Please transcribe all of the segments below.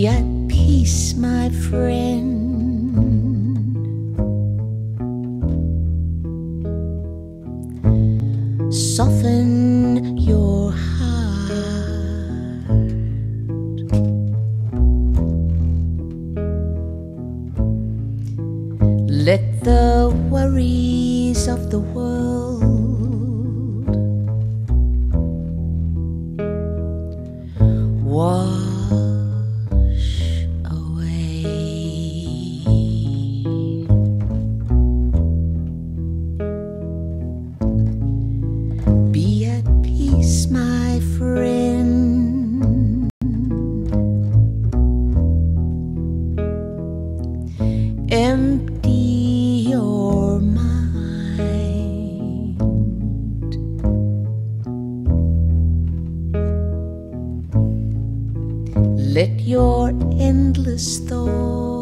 Be at peace, my friend. Soften your heart. Let the worries of the world wash my friend. Empty your mind. Let your endless thoughts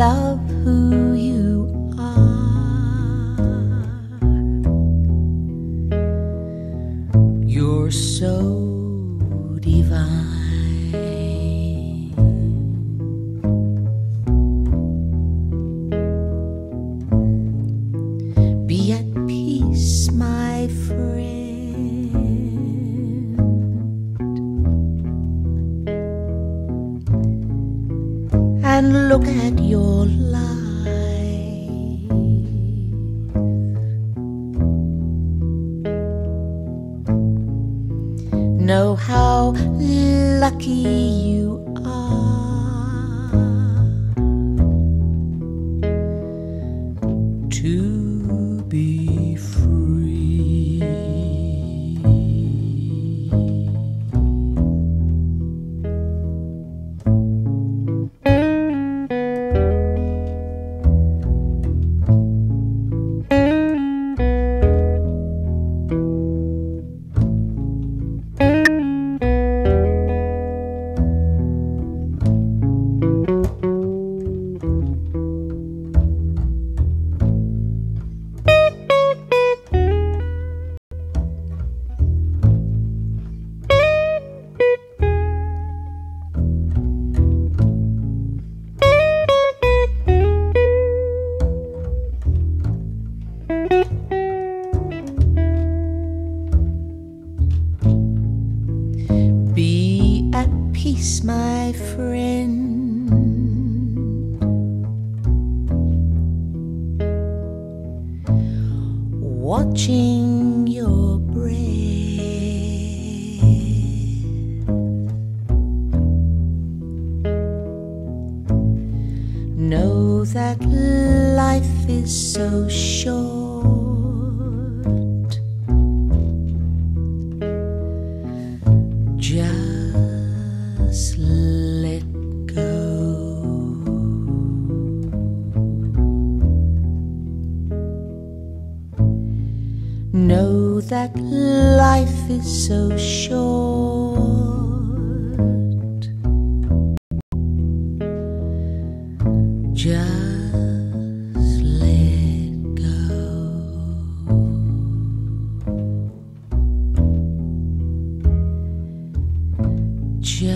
love who you are. You're so divine. Be at peace, my friend. Look at your life. Know how lucky you my friend. Watching your breath. Know that life is so short. just let go. Know that life is so short. Just 下